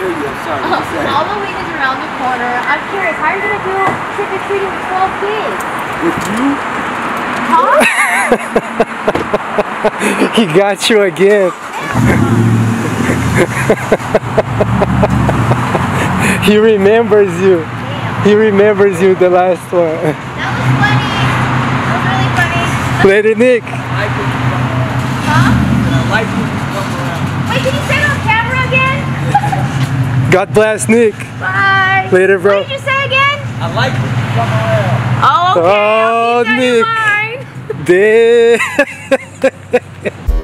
hear you. I'm sorry. Oh, What you? Halloween is around the corner. I'm curious, how are you gonna do trick or treating with 12 kids? With you? Huh? he got you again. he remembers you. Damn. He remembers you the last one. That was funny. That was really funny. Lady Nick. I like when you come around. Huh? I like when you come around. Wait, can you say God bless Nick. Bye. Later, bro. What did you say again? I like when you. Oh, okay. Oh, I'll keep oh, that in Nick. mind. Damn.